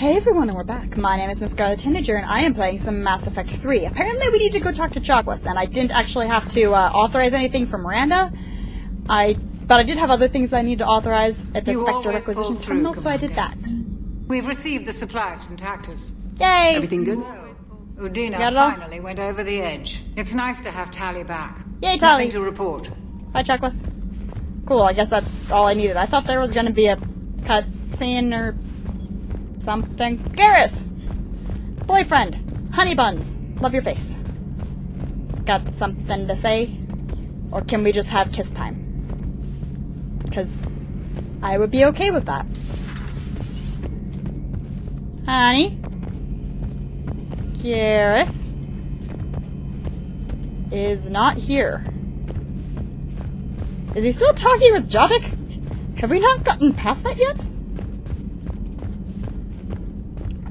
Hey everyone, and we're back. My name is Miss Scarlet Tanager, and I am playing some Mass Effect 3. Apparently we need to go talk to Chakwas, and I didn't actually have to uh, authorize anything from Miranda. I, but I did have other things that I need to authorize at the You Spectre Requisition through, Terminal, so I did that. We've received the supplies from Tactus. Yay! Everything good? Udina Got it all? finally went over the edge. It's nice to have Tali back. Yay, Tali! Nothing to report. Bye, Chakwas. Cool, I guess that's all I needed. I thought there was gonna be a cutscene or something. Garrus! Boyfriend! Honey buns! Love your face. Got something to say? Or can we just have kiss time? Because I would be okay with that. Honey? Garrus? Is not here. Is he still talking with Javik? Have we not gotten past that yet?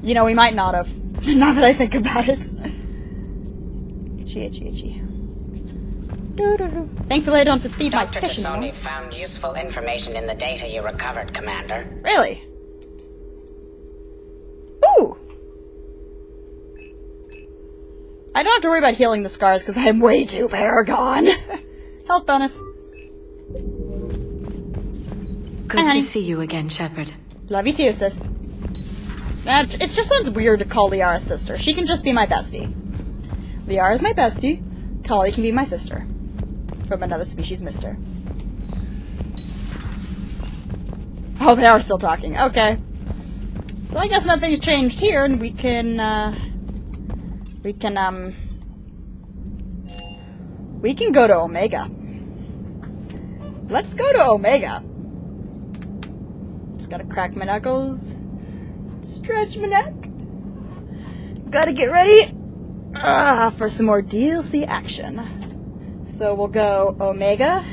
You know, we might not have. now that I think about it. Itchy, itchy, itchy. Doo-doo-doo. Thankfully, I don't have to feed my Dr. fish anymore. Tassoni found useful information in the data you recovered, Commander. Really? Ooh! I don't have to worry about healing the scars because I'm way too Paragon. Health bonus. Good Hi. to see you again, Shepard. Love you too, sis. It just sounds weird to call Liara sister. She can just be my bestie. Liara is my bestie. Tali can be my sister. From another species, mister. Oh, they are still talking. Okay. So I guess nothing's changed here, and we can, uh... We can, um... We can go to Omega. Let's go to Omega. Just gotta crack my knuckles. Stretch my neck. Gotta get ready ah, for some more DLC action. So we'll go Omega,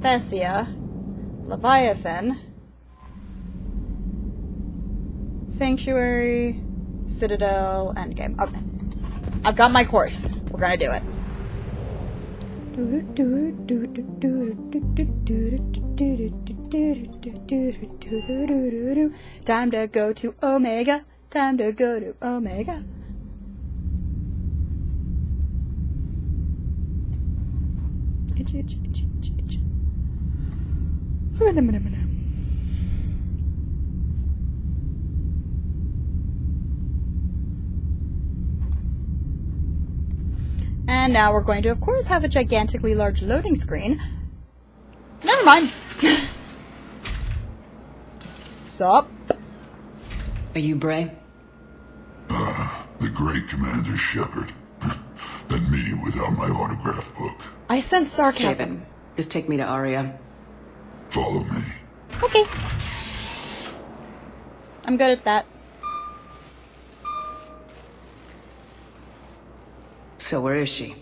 Thessia, Leviathan, Sanctuary, Citadel, Endgame. Okay. I've got my course. We're gonna do it. Time to go to Omega. Time to go to Omega. And now we're going to, of course, have a gigantically large loading screen. Never mind. Sup? Are you Bray? Ah, the great Commander Shepard. and me without my autograph book. I sense Save it. sarcasm. Just take me to Aria. Follow me. Okay. I'm good at that. So where is she?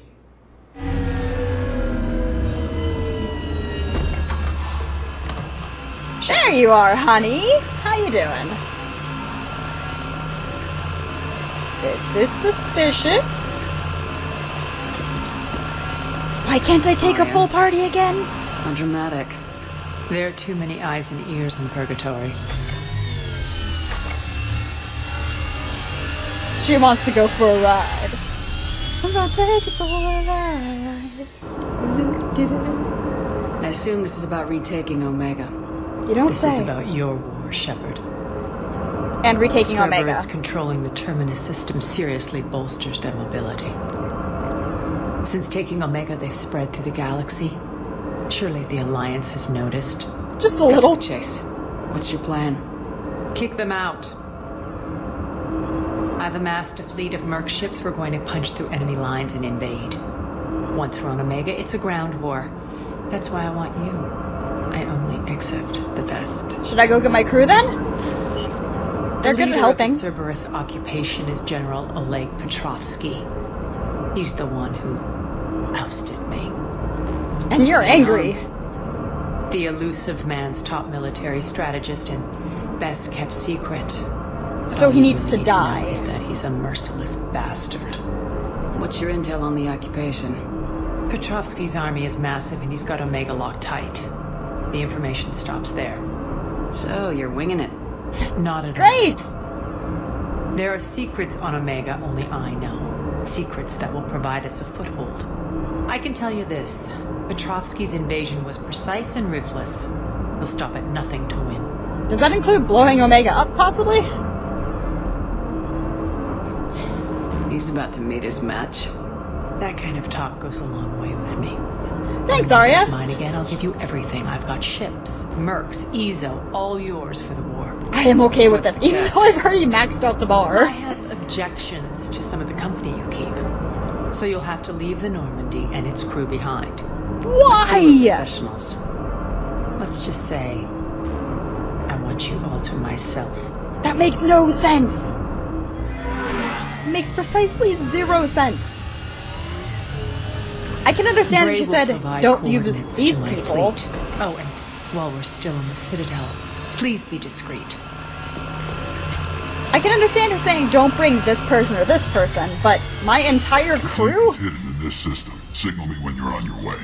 There you are, honey. How you doing? This is suspicious. Why can't I take a full party again? How dramatic. There are too many eyes and ears in purgatory. She wants to go for a ride. I'm gonna take you for a ride. I assume this is about retaking Omega. You don't This say. is about your war, Shepard. and retaking Omega. Cerberus controlling the Terminus system seriously bolsters their mobility. Since taking Omega, they've spread through the galaxy. Surely the Alliance has noticed. Just a Cut little. chase. What's your plan? Kick them out. I've amassed a fleet of merc ships. We're going to punch through enemy lines and invade. Once we're on Omega, it's a ground war. That's why I want you. I only accept the best. Should I go get my crew then? They're the good at helping. Of the Cerberus occupation is General Oleg Petrovsky. He's the one who ousted me. And you're angry. The Illusive Man's top military strategist and best kept secret. So All he needs to really need know die. Is that he's a merciless bastard. What's your intel on the occupation? Petrovsky's army is massive and he's got Omega locked tight. The information stops there. So, you're winging it. Not at all. Great! There are secrets on Omega only I know. Secrets that will provide us a foothold. I can tell you this Petrovsky's invasion was precise and ruthless. He'll stop at nothing to win. Does that include blowing Omega up, possibly? He's about to meet his match. That kind of talk goes a long way with me. Thanks, It's Aria. mine again. I'll give you everything. I've got ships, mercs, eezo, all yours for the war. I am okay with What's this, even though I've already maxed out the bar. I have objections to some of the company you keep. So you'll have to leave the Normandy and its crew behind. Why? Professionals. Let's just say, I want you all to myself. That makes no sense. Makes precisely zero sense. I can understand if she said, don't use coordinates these people. fleet. Oh, and while we're still in the Citadel, please be discreet. I can understand her saying, don't bring this person or this person, but my entire The crew? is hidden in this system. Signal me when you're on your way.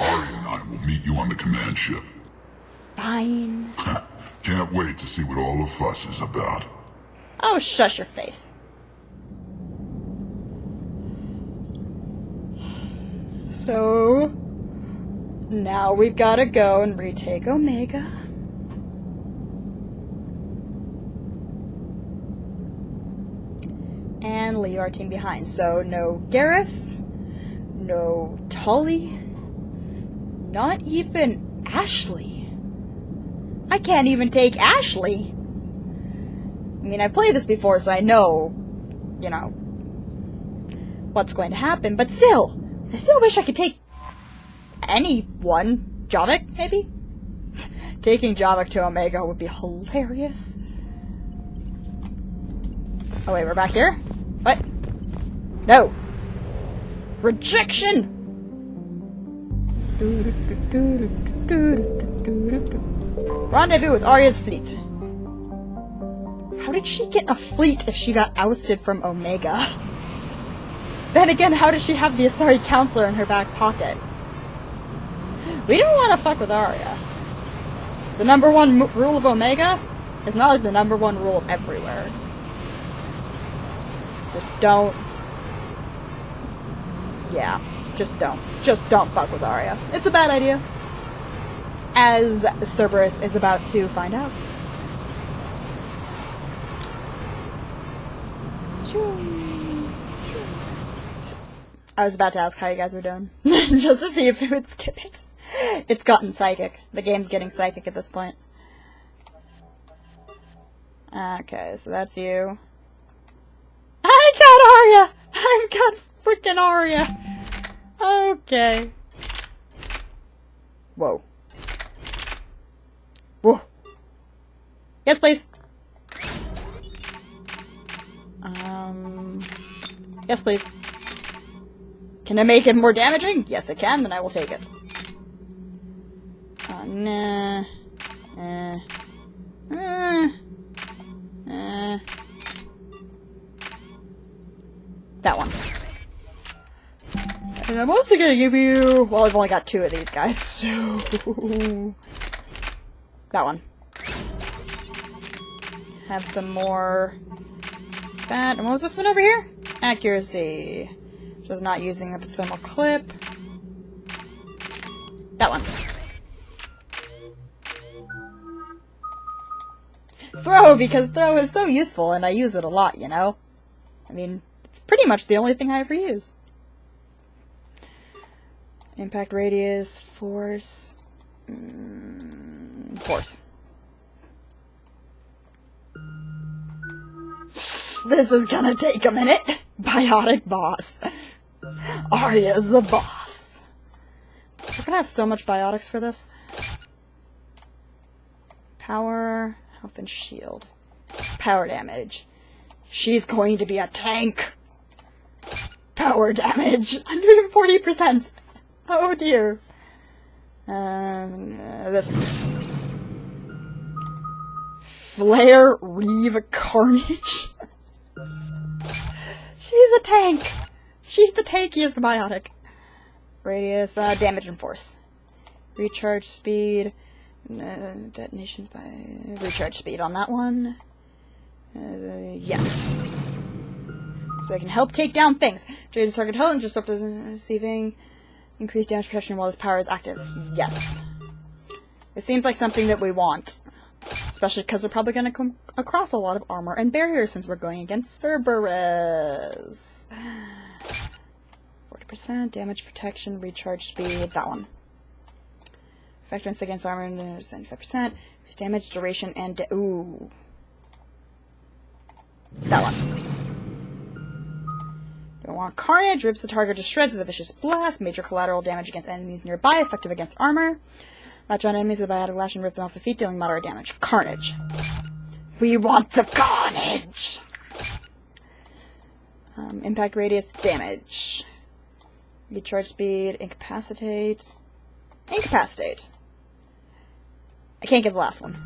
Aria and I will meet you on the command ship. Fine. Can't wait to see what all the fuss is about. Oh, shush your face. So, now we've got to go and retake Omega. And leave our team behind. So, no Garrus, no Tali, not even Ashley. I can't even take Ashley. I mean, I've played this before, so I know, you know, what's going to happen, but still, I still wish I could take anyone. Javik, maybe? Taking Javik to Omega would be hilarious. Oh wait, we're back here? What? No! Rejection! Rendezvous with Aria's fleet. How did she get a fleet if she got ousted from Omega? Then again, how does she have the Asari councilor in her back pocket? We don't want to fuck with Aria. The number one rule of Omega is not like the number one rule of everywhere. Just don't. Yeah, just don't. Just don't fuck with Aria. It's a bad idea. As Cerberus is about to find out. I was about to ask how you guys are doing. Just to see if it would skip it. It's gotten psychic. The game's getting psychic at this point. Okay, so that's you. I got Aria! I've got freaking Aria! Okay. Whoa. Whoa. Yes, please. Um. Yes, please. Can I make it more damaging? Yes, I can. Then I will take it. Uh, nah. Uh. Uh. Uh. That one. And I'm also gonna give you. Well, I've only got two of these guys, so. That one. Have some more. That. And what was this one over here? Accuracy. Just not using the thermal clip. That one. Throw, because throw is so useful and I use it a lot, you know? I mean, it's pretty much the only thing I ever use. Impact radius, force. Mm, force. This is gonna take a minute. Biotic boss. Aria's the boss. We're gonna have so much biotics for this. Power, health, and shield. Power damage. She's going to be a tank. Power damage. 140%. Oh dear. Um, uh, this. Flare Reeve Carnage. She's a tank. She's the tankiest biotic. Radius, uh, damage and force. Recharge speed. Uh, detonations by recharge speed on that one. Uh, yes. So I can help take down things. Drain the target and just stop receiving increased damage protection while this power is active. Yes. It seems like something that we want. Especially because we're probably going to come across a lot of armor and barriers since we're going against Cerberus. 40% damage protection, recharge speed, that one. Effectiveness against armor, 75%. Damage, duration, and... Da Ooh. That one. Don't want Carnage, rips the target to shreds with a vicious blast, major collateral damage against enemies nearby, effective against armor. Latch on enemies with a biotic lash and rip them off the feet, dealing moderate damage. Carnage. We want the carnage! Um, impact radius, damage. Recharge speed, incapacitate. Incapacitate. I can't get the last one.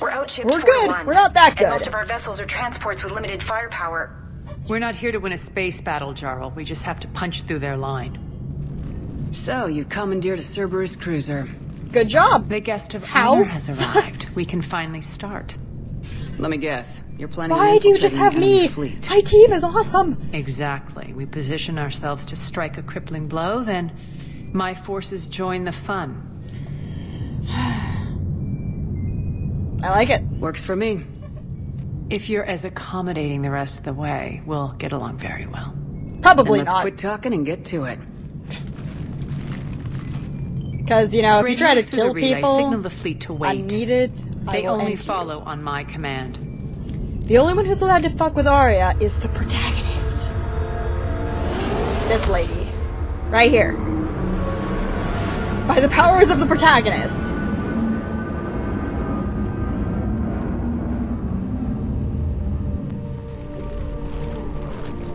We're outshipped We're good. 4-1, We're not that And good. most of our vessels are transports with limited firepower. We're not here to win a space battle, Jarl. We just have to punch through their line. So, you've commandeered a Cerberus cruiser. Good job! The guest of How? honor has arrived. we can finally start. Let me guess. You're planning Why do you just have me? Fleet. My team is awesome! Exactly. We position ourselves to strike a crippling blow, then my forces join the fun. I like it. Works for me. If you're as accommodating the rest of the way, we'll get along very well. Then Probably let's not. quit talking and get to it. Because, you know, if you try to kill relay, people, Signal the fleet to wait. I They only end you. follow on my command. The only one who's allowed to fuck with Aria is the protagonist. This lady. Right here. By the powers of the protagonist.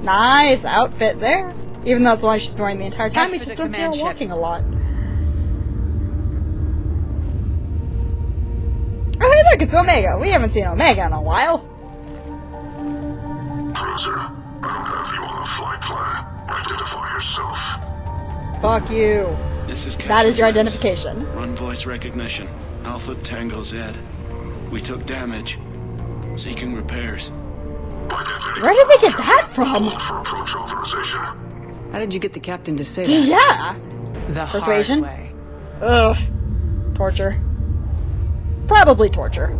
Nice outfit there. Even though that's why she's wearing the entire time, we just don't see her walking a lot. Oh, hey, look, it's Omega. We haven't seen Omega in a while. Cruiser, I don't have you on the flight plan. Identify yourself. Fuck you. This is That Captain is your Lance. identification. Run voice recognition. Alpha Tango Z. We took damage. Seeking repairs. Where did they get that from? for approach authorization. How did you get the captain to say that? Yeah. The Persuasion? hard way. Ugh. Torture. Probably torture.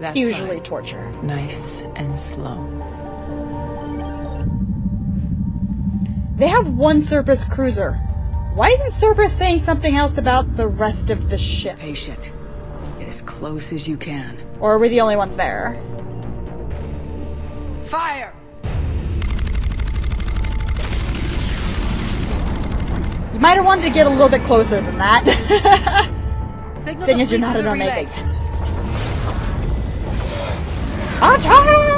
That's usually right. torture. nice and slow. They have one Cerberus cruiser. Why isn't Cerberus saying something else about the rest of the ships? Patient. Get as close as you can. Or are we the only ones there? Fire! You might have wanted to get a little bit closer than that. Signal Seeing the as you're not to an Omega relay. yet. Attack!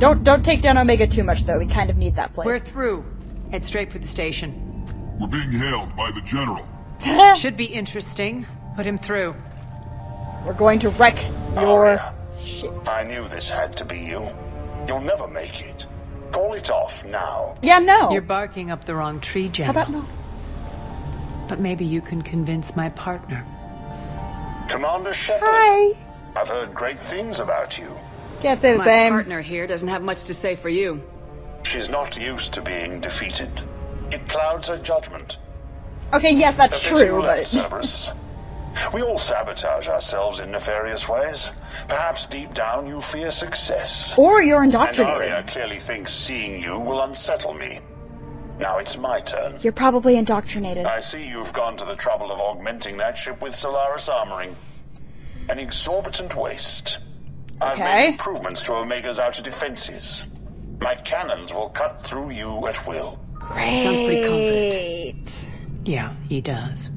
Don't don't take down Omega too much though. We kind of need that place. We're through. Head straight for the station. We're being hailed by the general. Should be interesting. Put him through. We're going to wreck oh, your Aria, shit. I knew this had to be you. You'll never make it. Call it off now. Yeah, no. You're barking up the wrong tree, How about not? But maybe you can convince my partner. Commander Shepard, Hi. I've heard great things about you. Can't say the My same. partner here doesn't have much to say for you. She's not used to being defeated. It clouds her judgment. Okay, yes, that's A bit too true, late, but Cerberus. We all sabotage ourselves in nefarious ways. Perhaps deep down you fear success. or you're indoctrinated. And indoctrinated. Aria clearly thinks seeing you will unsettle me. Now it's my turn. You're probably indoctrinated. I see you've gone to the trouble of augmenting that ship with Silaris armoring. An exorbitant waste. I've made improvements to Omega's outer defenses. My cannons will cut through you at will. Great. Sounds pretty confident. Yeah, he does.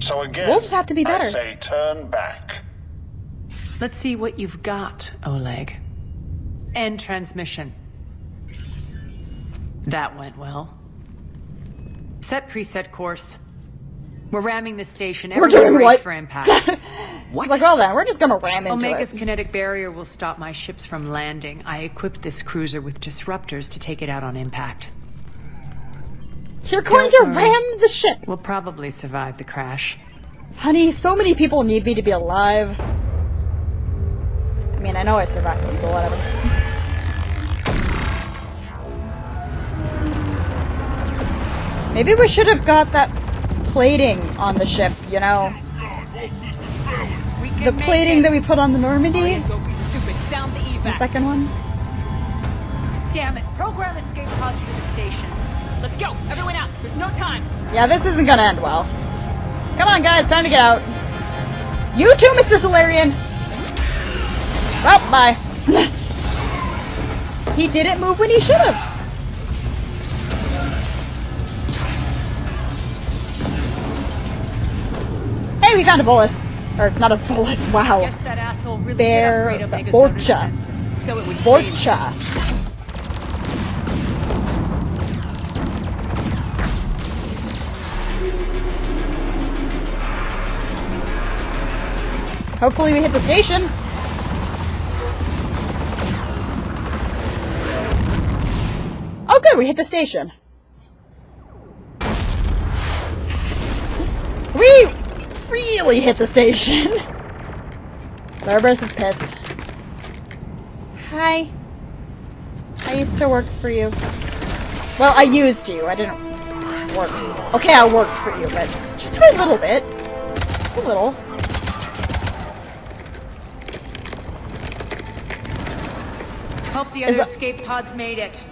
So again, We'll just have to be better. I say turn back. Let's see what you've got, Oleg. End transmission. That went well. Set preset course. We're ramming the station. We're doing what? for impact. What? Like, well then, we're just gonna ram into Omega's it. kinetic barrier will stop my ships from landing. I equipped this cruiser with disruptors to take it out on impact. You're going to Don't worry. ram the ship. We'll probably survive the crash. Honey, so many people need me to be alive. I mean, I know I survived this, but whatever. Maybe we should have got that plating on the ship, you know? The plating that we put on the Normandy? Don't be stupid. Sound the The second one? Damn it. Program escape pods for the station. Let's go. Everyone out. There's no time. Yeah, this isn't gonna end well. Come on, guys, time to get out. You too, Mr. Solarian! Well, bye. he didn't move when he should have. Hey, we found a bolus. Or, not a bolus, wow. Guess that asshole really Bear- Borcha. So it would. Borcha. Hopefully we hit the station. Oh good, we hit the station. Really hit the station. Cerberus is pissed. Hi. I used to work for you. Well, I used you. I didn't work. Okay, I worked for you, but just a little bit. A little. Hope the other it- escape pods made it.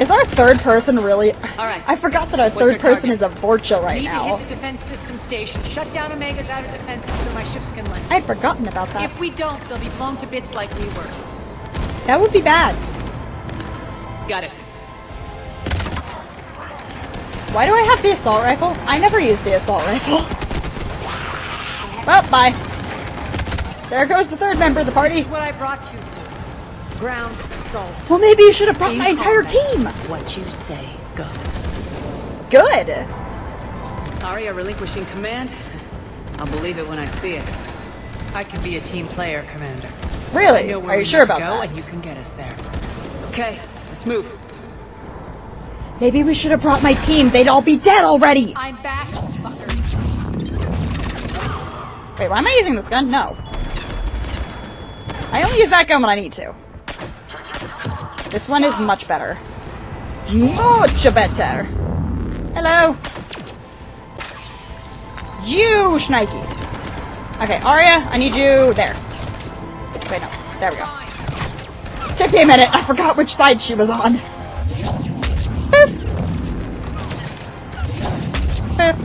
Is our third person really? All right. I forgot that our What's third our person is a Borcha right Need to now. hit the defense system station. Shut down Omega's outer defenses so my ships can land. I had forgotten about that. If we don't, they'll be blown to bits like we were. That would be bad. Got it. Why do I have the assault rifle? I never use the assault rifle. Well, bye. There goes the third member of the party. What I brought you for. Ground assault. Well, maybe you should have brought my In entire team. What you say goes. Good. Aria relinquishing command? I'll believe it when I see it. I can be a team player, Commander. I Really? know where Are you we sure need to about go, that? and you can get us there. Okay, let's move. Maybe we should have brought my team. They'd all be dead already. I'm back, fuckers. Wait, why am I using this gun? No. I only use that gun when I need to. This one is much better. Much better. Hello. You, Schnikey. Okay, Aria, I need you there. Wait, no. There we go. Took me a minute. I forgot which side she was on. Poof. Poof.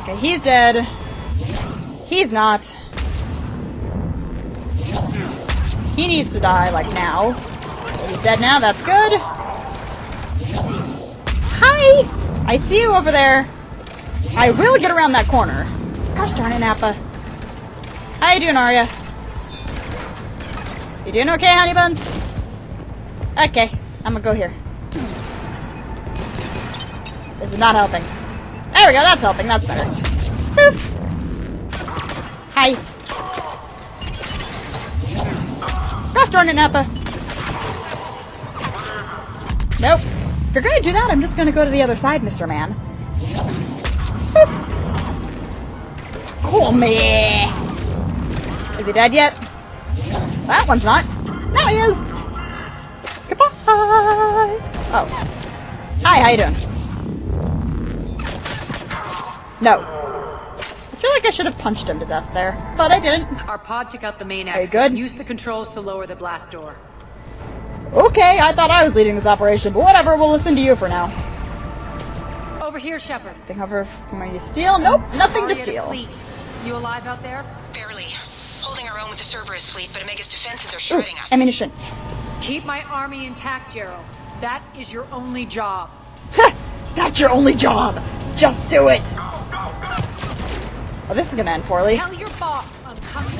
Okay, he's dead. He's not. He needs to die, like, now. He's dead now, that's good. Hi! I see you over there. I will get around that corner. Gosh darn it, Nappa. How you doing, Aria? You doing okay, honey buns? Okay, I'm gonna go here. This is not helping. There we go, that's helping, that's better. Poof! Hi. Gosh darn it, Nappa. Nope. If you're gonna do that, I'm just gonna go to the other side, Mr. Man. Poof. Cool me. Is he dead yet? That one's not. Now he is. Goodbye. Oh. Hi, how you doing? No. I feel like I should have punched him to death there, but I didn't. Our pod took out the main Are you exit. good? Use the controls to lower the blast door. Okay, I thought I was leading this operation, but whatever, we'll listen to you for now. Over here, Shepard. Think over money to steal? Nope, nothing to steal. Fleet. You alive out there? Barely. Holding our own with the Cerberus fleet, but Omega's defenses are Ooh, shredding us. ammunition. Yes. Keep my army intact, Gerald. That is your only job. That's your only job. Just do it. Oh. Oh, this is gonna end poorly. Tell your boss I'm coming.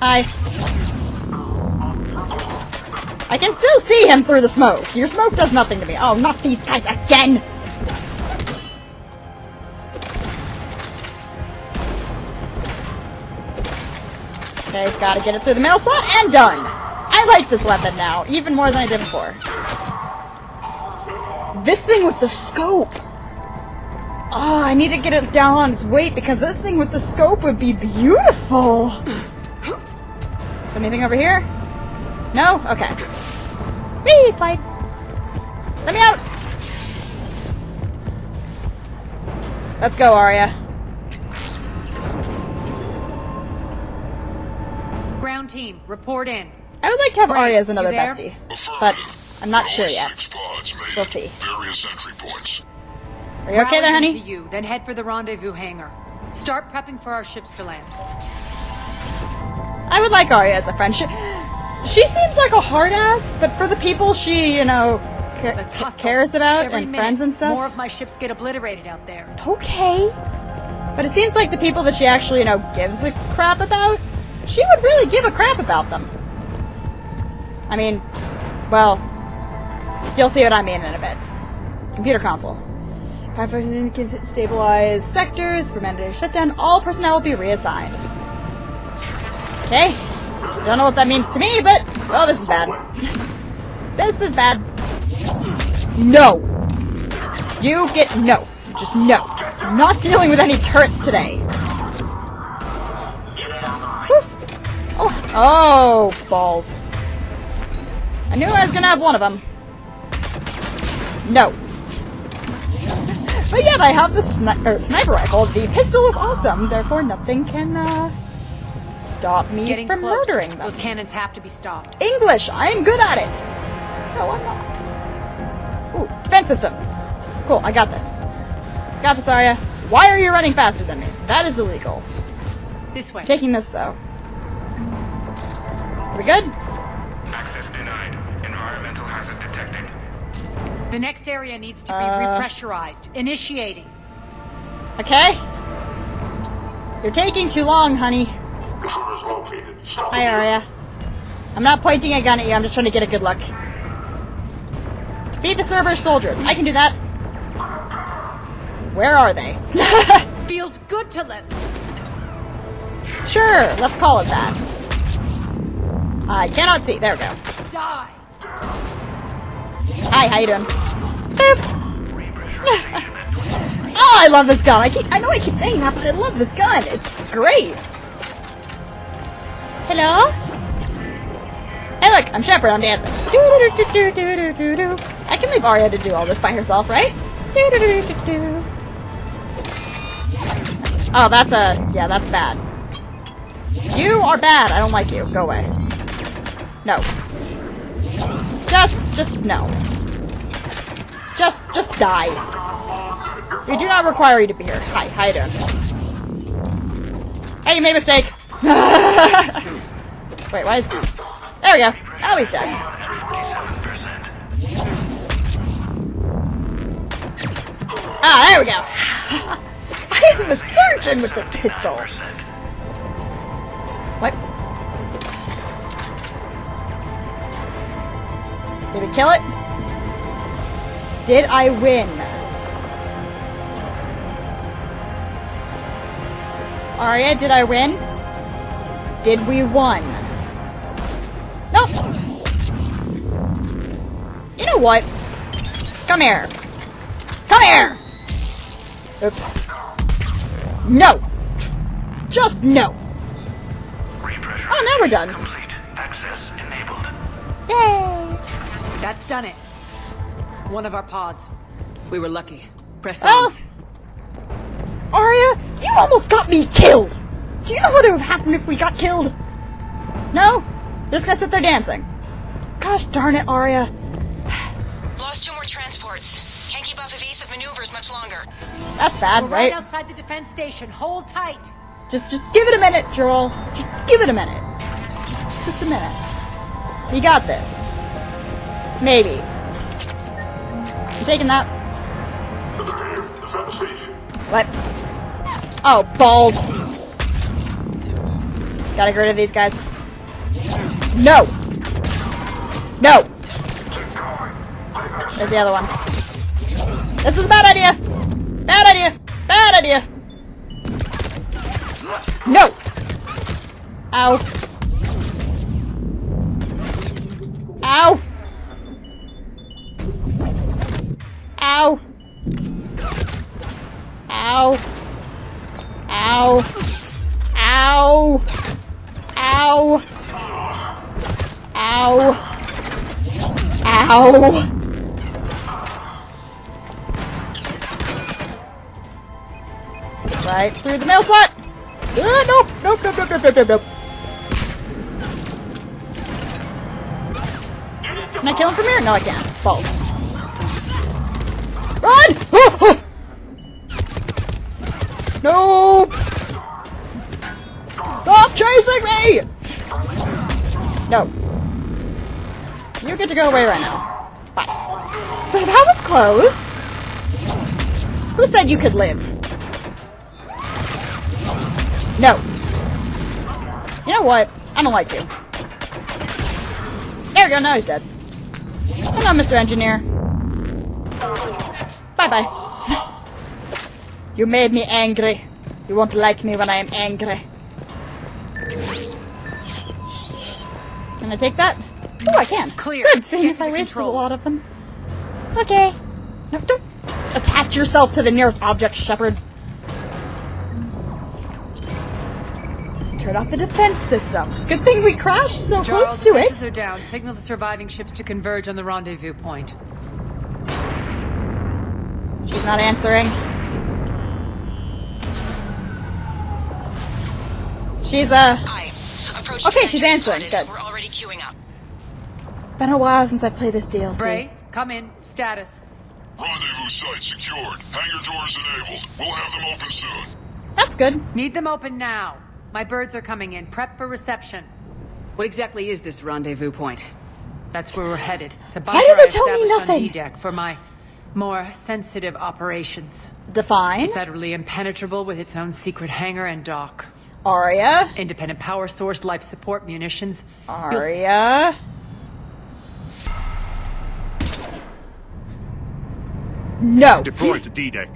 Hi. I can still see him through the smoke. Your smoke does nothing to me. Oh, not these guys again. Okay, gotta get it through the middle slot and done. I like this weapon now, even more than I did before. This thing with the scope. Oh, I need to get it down on its weight because this thing with the scope would be beautiful. Is there anything over here? No? Okay. Whee! Slide. Let me out! Let's go, Aria. Ground team, report in. I would like to have Brave, Aria as another bestie, but I'm not sure yet. Six pods made We'll see. Various entry points. Are you okay there, honey? into you, then head for the rendezvous hangar. Start prepping for our ships to land. I would like Aria as a friend. She, she seems like a hard ass, but for the people she, you know, ca- Let's ca- hustle. cares about Every and minute, friends and stuff. More of my ships get obliterated out there. okay. But it seems like the people that she actually, you know, gives a crap about, she would really give a crap about them. I mean, well, you'll see what I mean in a bit. Computer console. Pathfinder indicates stabilize sectors, for mandatory shutdown, all personnel will be reassigned. Okay. Don't know what that means to me, but, oh, this is bad. this is bad. No. You get no. Just no. I'm not dealing with any turrets today. Oh, oh, balls. I knew I was gonna have one of them. No. But yet I have the sni- er, sniper rifle. The pistol is awesome, therefore nothing can uh, stop me Getting from close. murdering them. Those cannons have to be stopped. English! I am good at it! No, I'm not. Ooh, defense systems. Cool, I got this. Got this, Aria. Why are you running faster than me? That is illegal. This way. Taking this, though. Are we good? The next area needs to be Uh. repressurized. Initiating. Okay. You're taking too long, honey. Intruders located. Stop Hi, Aria. I'm not pointing a gun at you, I'm just trying to get a good look. Defeat the Cerberus soldiers. I can do that. Where are they? Feels good to let loose. sure, let's call it that. I cannot see. There we go. Hi, how you doing? Oh, I love this gun. I keep, I know I keep saying that, but I love this gun. It's great. Hello? Hey, look, I'm Shepard. I'm dancing. I can leave Aria to do all this by herself, right? Oh, that's a yeah, that's bad. You are bad. I don't like you. Go away. No. Just, just no. Just, just die. We do not require you to be here. Hi, you doing? Hey, you made a mistake. Wait, why is... There we go. Now he's dead. Ah, there we go. I am a surgeon with this pistol. What? Did we kill it? Did I win? Aria, did I win? Did we won? Nope. You know what? Come here. Come here! Oops. No! Just no! Oh, now we're done. Access enabled. Yay! That's done it. One of our pods. We were lucky. Press Well, on. Aria, you almost got me killed! Do you know what would have happened if we got killed? No? Just gonna sit there dancing. Gosh darn it, Aria. Lost two more transports. Can't keep up evasive maneuvers much longer. That's bad, We're right right? outside the defense station. Hold tight. Just just give it a minute, Joel. Just give it a minute. Just a minute. You got this. Maybe. I'm taking that. It's clear. Defend the station. What? Oh, balls. Gotta get rid of these guys. No! No! There's the other one. This is a bad idea! Bad idea! Bad idea! No! Ow. Ow! Ow! Ow. Ow. Ow. Ow. Ow. Right through the mail slot. Ah, nope, nope, nope, nope, nope, nope, nope, nope. Can I kill him from here? No, I can't. Balls. Run! No. You get to go away right now. Bye. So that was close. Who said you could live? No. You know what? I don't like you. There we go, now he's dead. Hello, Mr. Engineer. Bye-bye. You made me angry. You won't like me when I am angry. Can I take that? Oh, I can. Clear. Good, seeing Get as to I the wasted a lot of them. Okay. No, don't attach yourself to the nearest object, Shepard. Turn off the defense system. Good thing we crashed so Charles, close to defenses it. are down. Signal the surviving ships to converge on the rendezvous point. She's not answering. She's uh Aye. Approach Okay, she's trajectory answering. Good. We're already queuing up. It's been a while since I played this DLC. Bray, come in. Status. Rendezvous site secured. Hangar doors enabled. We'll have them open soon. That's good. Need them open now. My birds are coming in. Prep for reception. What exactly is this rendezvous point? That's where we're headed. It's a Why bunker do they tell me established on nothing? D-deck for my more sensitive operations. Define. It's utterly impenetrable with its own secret hangar and dock. Aria. Independent power source, life support, munitions. Aria. No. Deploy to D-Deck.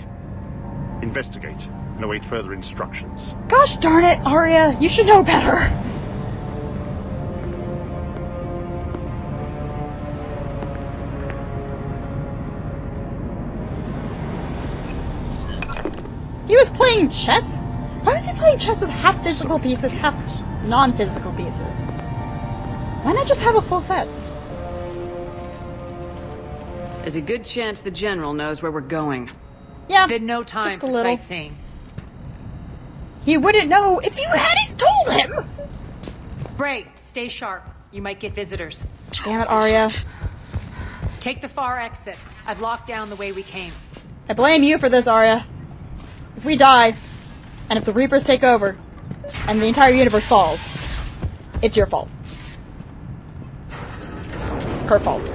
Investigate and await further instructions. Gosh darn it, Aria. You should know better. He was playing chess? Playing chess with half physical pieces, half non-physical pieces? Why not just have a full set? There's a good chance the General knows where we're going. Yeah. Been no time Just a for little. sightseeing. He wouldn't know if you hadn't told him! Bray, stay sharp. You might get visitors. Damn it, Aria. Take the far exit. I've locked down the way we came. I blame you for this, Aria. If we die, and if the Reapers take over, and the entire universe falls, it's your fault. Her fault.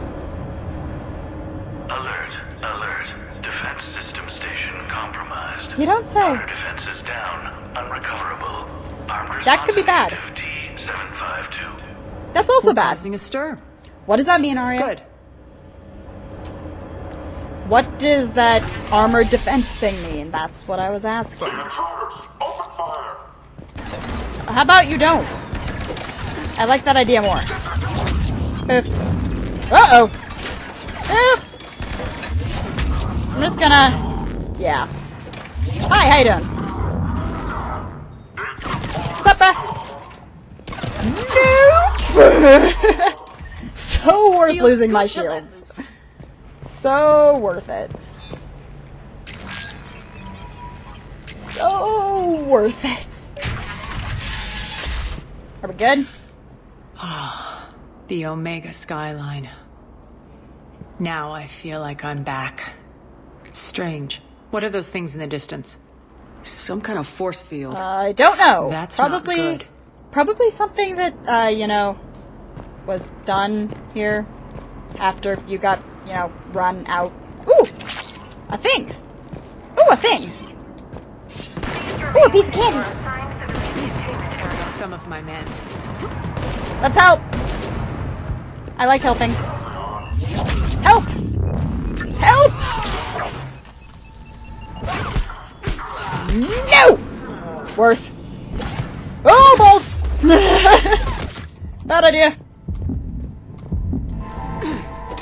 Alert, alert. Defense system station compromised. You don't say. Outer defenses down, unrecoverable. Armed That could be bad. response negative T-752. That's also bad. Causing a stir. What does that mean, Aria? Good. What does that armored defense thing mean? That's what I was asking. How about you don't? I like that idea more. Oof. Uh-oh. Oof. I'm just gonna... Yeah. Hi, how you doing? What's up, bruh? Nope! so worth losing my shields. So worth it. So worth it. Are we good? Ah, The Omega skyline. Now I feel like I'm back. Strange. What are those things in the distance? Some kind of force field. I don't know. That's not probably, good. probably something that uh, you know was done here after you got you know run out. Ooh, a thing. Ooh, a thing. Ooh, a piece of candy. Some of my men. Let's help. I like helping. Help! Help! No! Worth. Oh, balls! Bad idea.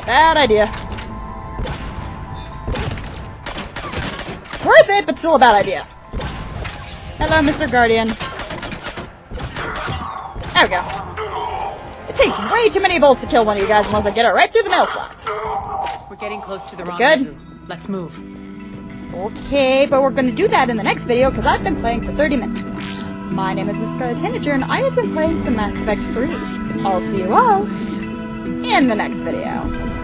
Bad idea. Worth it, but still a bad idea. Hello, Mr. Guardian. There we go. It takes way too many bolts to kill one of you guys unless I get it right through the mail slots. We're getting close to the wrong. Good. Let's move. Okay, but we're gonna do that in the next video because I've been playing for 30 minutes. My name is Miss Scarlet Tanager and I have been playing some Mass Effect 3. I'll see you all in the next video.